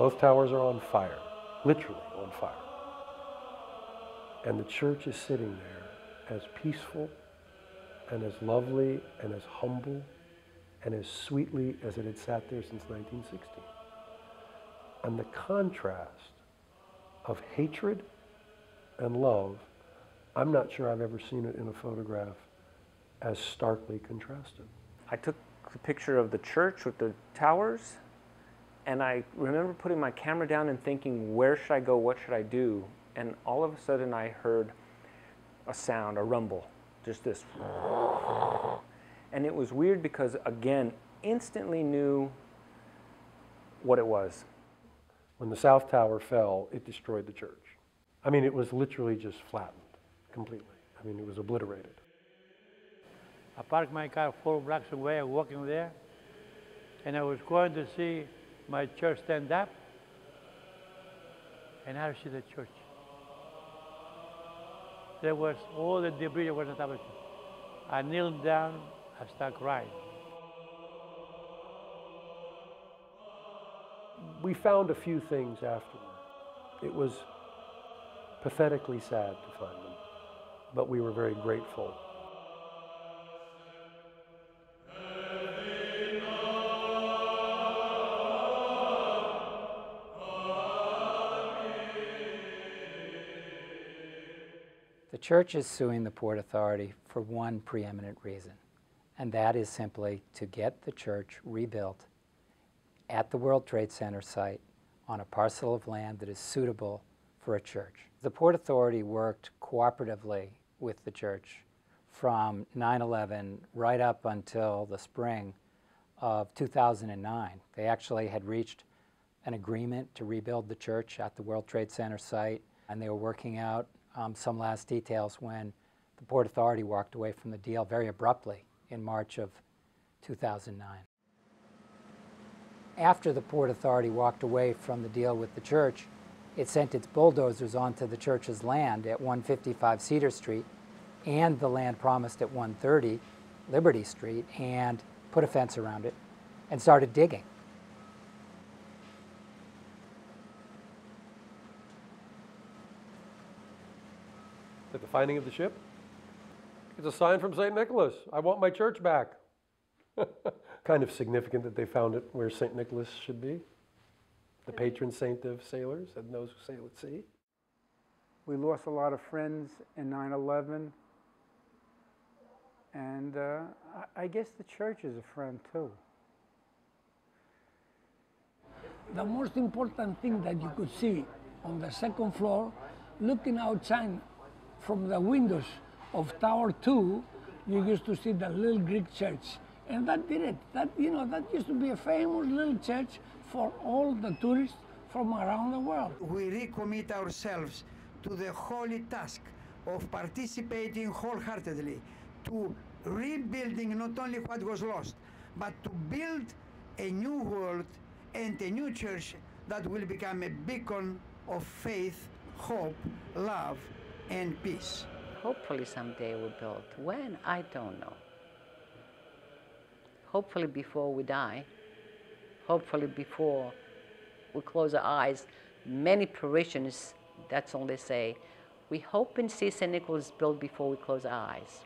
Both towers are on fire, literally on fire. And the church is sitting there as peaceful and as lovely and as humble and as sweetly as it had sat there since 1960. And the contrast of hatred and love, I'm not sure I've ever seen it in a photograph as starkly contrasted. I took the picture of the church with the towers, and I remember putting my camera down and thinking, where should I go? What should I do? And all of a sudden, I heard a sound, a rumble, just this. And it was weird because, again, instantly knew what it was. When the South Tower fell, it destroyed the church. I mean, it was literally just flattened completely. I mean, it was obliterated. I parked my car four blocks away, walking there, and I was going to see my church stand up, and I see the church. There was all the debris that was on top of it. I kneeled down, I started crying. We found a few things afterward. It was pathetically sad to find them, but we were very grateful. The church is suing the Port Authority for one preeminent reason, and that is simply to get the church rebuilt at the World Trade Center site on a parcel of land that is suitable for a church. The Port Authority worked cooperatively with the church from 9-11 right up until the spring of 2009. They actually had reached an agreement to rebuild the church at the World Trade Center site, and they were working out um, some last details when the Port Authority walked away from the deal very abruptly in March of 2009. After the Port Authority walked away from the deal with the church, it sent its bulldozers onto the church's land at 155 Cedar Street and the land promised at 130 Liberty Street and put a fence around it and started digging. At the finding of the ship, it's a sign from St. Nicholas. I want my church back. kind of significant that they found it where St. Nicholas should be, the patron saint of sailors and those who sail at sea. We lost a lot of friends in 9 11. And uh, I guess the church is a friend too. The most important thing that you could see on the second floor, looking outside from the windows of Tower 2, you used to see the little Greek church. And that did it. That, you know, that used to be a famous little church for all the tourists from around the world. We recommit ourselves to the holy task of participating wholeheartedly to rebuilding not only what was lost, but to build a new world and a new church that will become a beacon of faith, hope, love, and peace. Hopefully someday we'll build. When? I don't know. Hopefully before we die. Hopefully before we close our eyes. Many parishioners, that's all they say. We hope and see St. Nicholas built before we close our eyes.